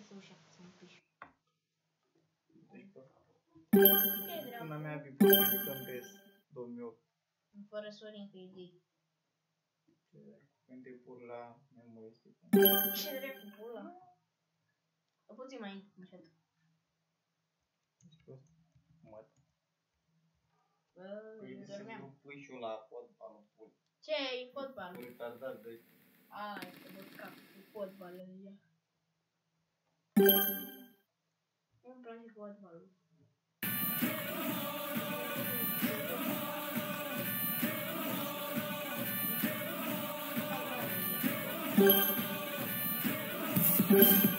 să ușa să mă piși. Deci, pe Până mea biblică în BES 2008. Fără Sorin că idei. Când te pur la memoristic. Ce dracu pur la? Puțin mai încet. Măt. Păi să pui și la fotbal pui. Ce e fotbal? Pui tardar de... A, este bătcat cu fotbal în ea. Un plan jugador valor. Thank.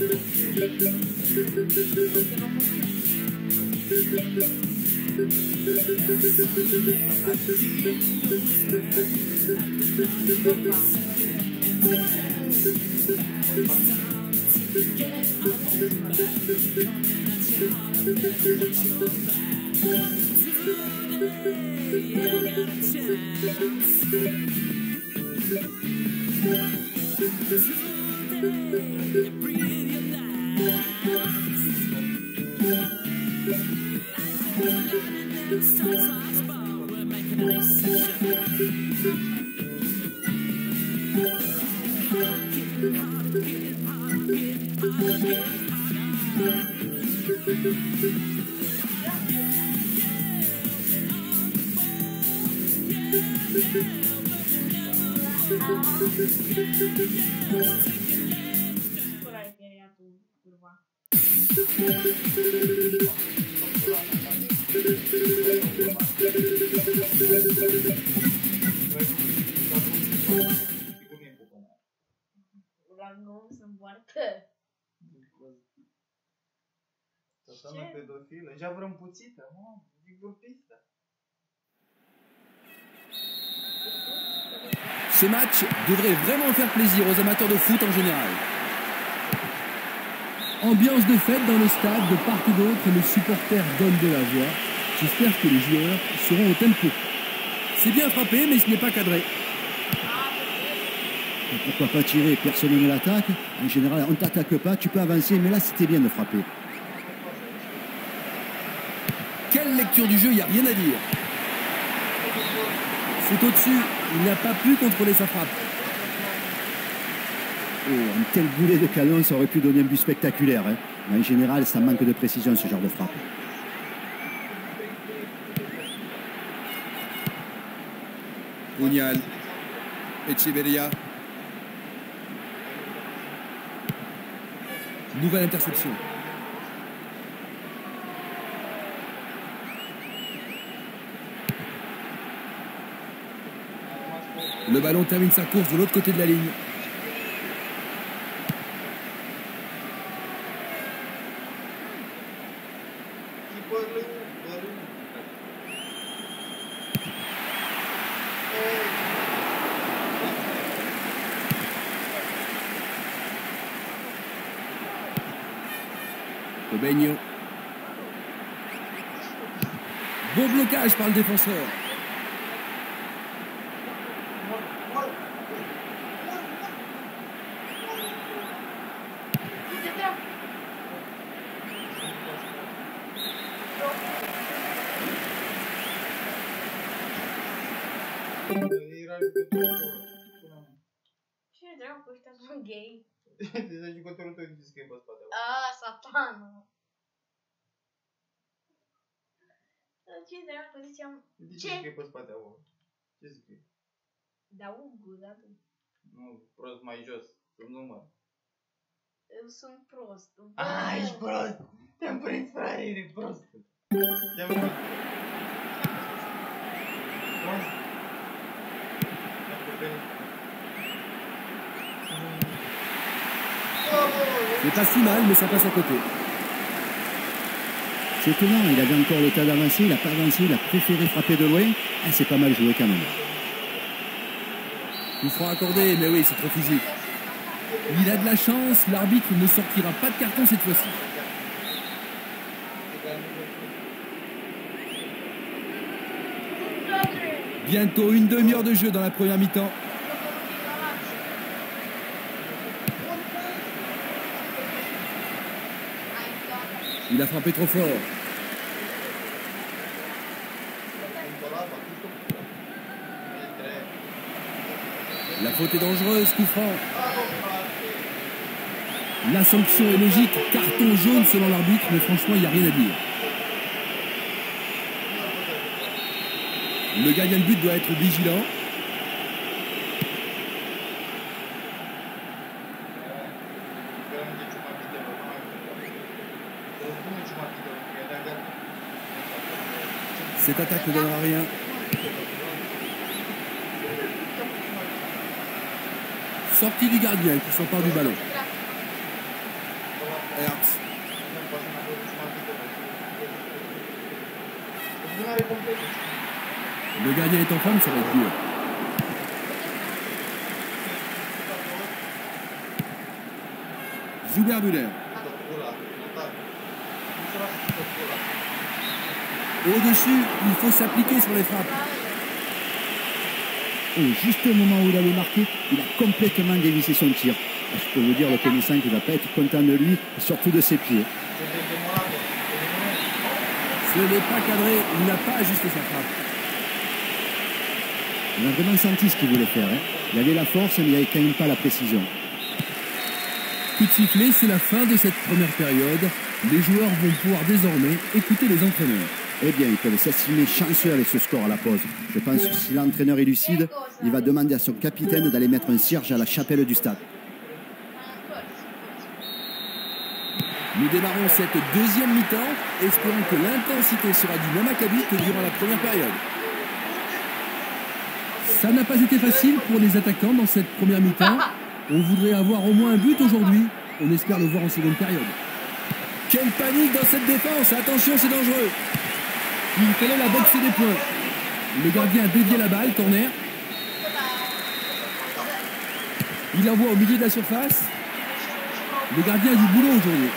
Tu, Por ahí tiene a tu curva. Ce match devrait vraiment faire plaisir aux amateurs de foot en général. Ambiance de fête dans le stade, de part et d'autre, les supporters donnent de la voix. J'espère que les joueurs seront au tempo. C'est bien frappé, mais ce n'est pas cadré. Et pourquoi pas tirer Personne ne l'attaque? En général, on ne t'attaque pas, tu peux avancer, mais là, c'était bien de frapper. Quelle lecture du jeu, il n'y a rien à dire. C'est au-dessus, il n'a pas pu contrôler sa frappe. Oh, un tel boulet de canon, ça aurait pu donner un but spectaculaire. hein. En général, ça manque de précision, ce genre de frappe. Pugnal. Echeverria. Nouvelle interception. Le ballon termine sa course de l'autre côté de la ligne. Robinho. Beau blocage par le défenseur. Deci jucătorul tău zice că e pe spate. Ah, satanul. Dar Ce dracu, ziceam... Zice Ce? că e pe spate acolo. Ce zic eu? Da, Ugu, da tu. Nu, prost mai jos. Să număr. Eu sunt prost. Ah, ești prost! Te-am prins, frate, e prost. Te-am prins. Prost. Te-am prins. C'est pas si mal, mais ça passe à côté. C'est étonnant, il avait encore le temps d'avancer, il n'a pas avancé, il a préféré frapper de loin. Ah, c'est pas mal joué quand même. Coup franc accordé, mais oui, c'est trop physique. Il a de la chance, l'arbitre ne sortira pas de carton cette fois-ci. Bientôt une demi-heure de jeu dans la première mi-temps. Il a frappé trop fort. La faute est dangereuse, coup franc. La sanction est logique, carton jaune selon l'arbitre, mais franchement, il n'y a rien à dire. Le gardien de but doit être vigilant. Cette attaque ne donnera rien. Sortie du gardien qui s'empare du ballon. Le gardien est en forme, ça va être dur. Zuber Müller. Au-dessus, il faut s'appliquer sur les frappes. Et juste au moment où il allait marquer, il a complètement dévissé son tir. Je peux vous dire, le connaissant qu'il ne va pas être content de lui, et surtout de ses pieds. Ce n'est pas cadré, il n'a pas ajusté sa frappe. On a vraiment senti ce qu'il voulait faire. hein. Il avait la force, mais il n'avait quand même pas la précision. Coup de sifflet, c'est la fin de cette première période. Les joueurs vont pouvoir désormais écouter les entraîneurs. Eh bien, ils peuvent s'estimer chanceux avec ce score à la pause. Je pense que si l'entraîneur est lucide, il va demander à son capitaine d'aller mettre un cierge à la chapelle du stade. Nous démarrons cette deuxième mi-temps, espérant que l'intensité sera du même acabit que durant la première période. Ça n'a pas été facile pour les attaquants dans cette première mi-temps. On voudrait avoir au moins un but aujourd'hui. On espère le voir en seconde période. Quelle panique dans cette défense Attention, c'est dangereux. Il fallait la boxer des points. Le gardien a dévié la balle, corner. Il envoie au milieu de la surface. Le gardien a du boulot aujourd'hui.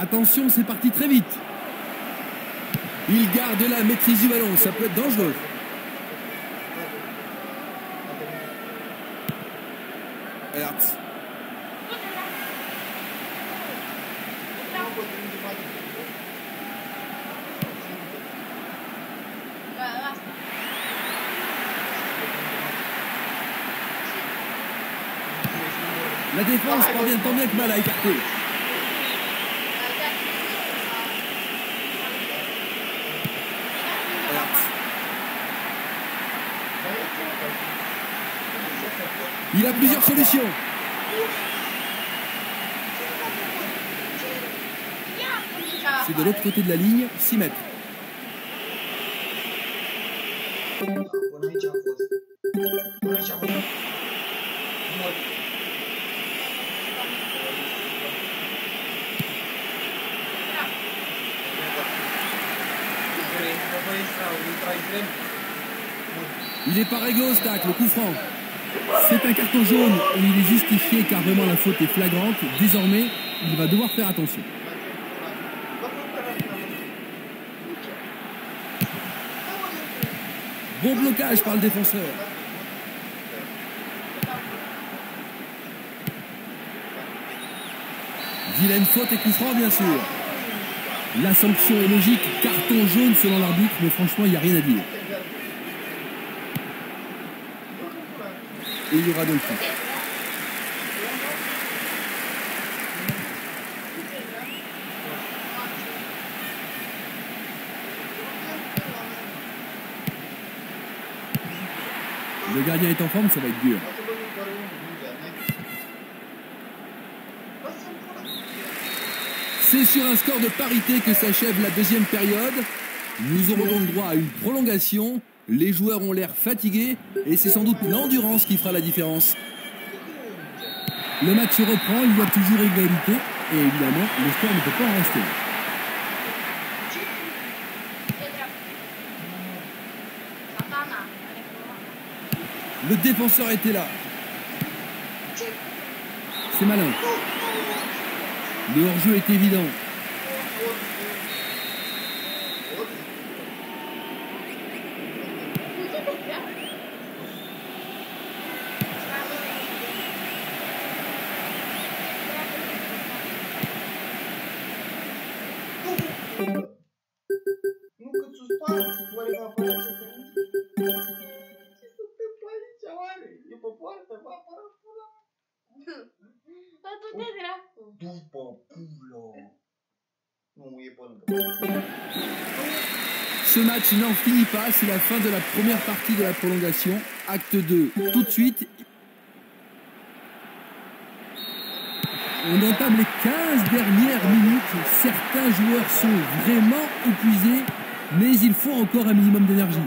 Attention, c'est parti très vite. Il garde la maîtrise du ballon, ça peut être dangereux. Hertz. La défense parvient tant bien que mal à écarter. Il a plusieurs solutions. C'est de l'autre côté de la ligne, 6 mètres. Il est pas réglo ce tacle, le coup franc. C'est un carton jaune et il est justifié car vraiment la faute est flagrante. Désormais, il va devoir faire attention. Bon blocage par le défenseur. Vilaine faute et coup franc, bien sûr. La sanction est logique, carton jaune selon l'arbitre, mais franchement, il n'y a rien à dire. Et il y aura donc. Le gardien est en forme, ça va être dur. C'est sur un score de parité que s'achève la deuxième période. Nous aurons donc droit à une prolongation Les joueurs ont l'air fatigués et c'est sans doute l'endurance qui fera la différence. Le match se reprend, il y a toujours égalité et évidemment, le score ne peut pas en rester. Le défenseur était là. C'est malin. Le hors-jeu est évident. Ce match n'en finit pas, c'est la fin de la première partie de la prolongation. Acte 2, tout de suite. On entame les 15 dernières minutes. Certains joueurs sont vraiment épuisés, mais il faut encore un minimum d'énergie.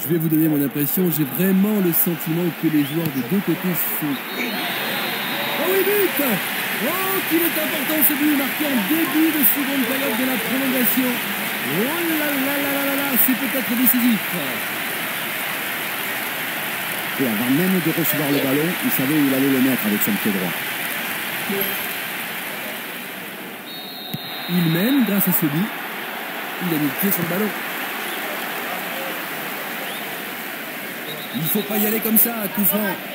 Je vais vous donner mon impression. J'ai vraiment le sentiment que les joueurs des deux côtés sont. Oh but Oh, qu'il est important ce but marqué en début de seconde période de la prolongation. Oh là là là là là là, c'est peut-être décisif. Et avant même de recevoir le ballon, il savait où il allait le mettre avec son pied droit. Il mène grâce à ce but. Il a mis le pied sur le ballon. Il faut pas y aller comme ça, tout franc.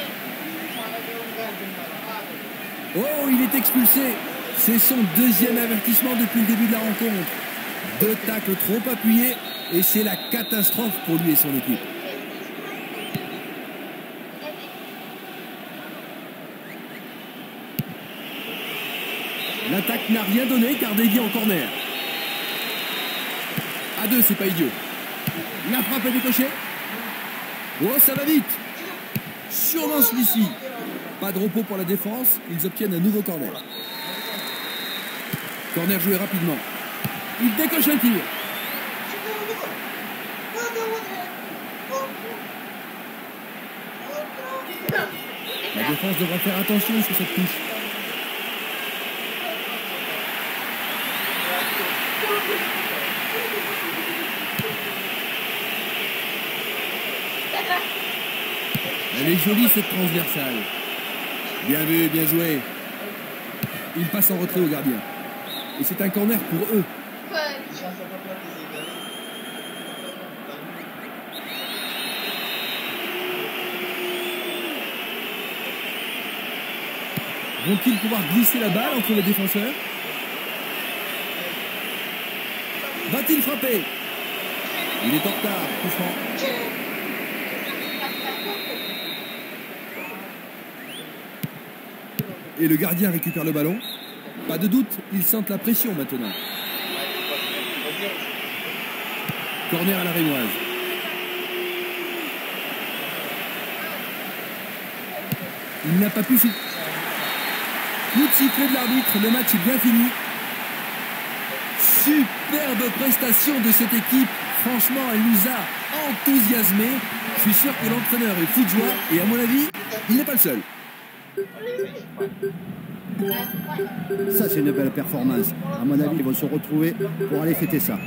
Oh, il est expulsé. C'est son deuxième avertissement depuis le début de la rencontre. Deux tacles trop appuyés et c'est la catastrophe pour lui et son équipe. L'attaque n'a rien donné car dévié en corner. À deux, c'est pas idiot. La frappe est décochée. Oh, ça va vite. Sûrement celui-ci. Pas de repos pour la défense. Ils obtiennent un nouveau corner. Corner joué rapidement. Il décoche un tir. La défense devra faire attention sur cette touche. Elle est jolie cette transversale. Bien vu, bien joué. Il passe en retrait au gardien. Et c'est un corner pour eux. Vont-ils pouvoir glisser la balle entre les défenseurs? Va-t-il frapper? Il est en retard, coup Et le gardien récupère le ballon. Pas de doute, ils sentent la pression maintenant. Corner à la rémoise. Il n'a pas pu... fi- Coup de de l'arbitre, le match est bien fini. Superbe prestation de cette équipe. Franchement, elle nous a enthousiasmés. Je suis sûr que l'entraîneur est fou de joie et à mon avis, il n'est pas le seul. Ça, c'est une belle performance. À mon avis, ils vont se retrouver pour aller fêter ça.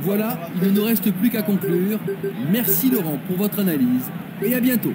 Voilà, il ne nous reste plus qu'à conclure. Merci Laurent pour votre analyse et à bientôt.